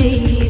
day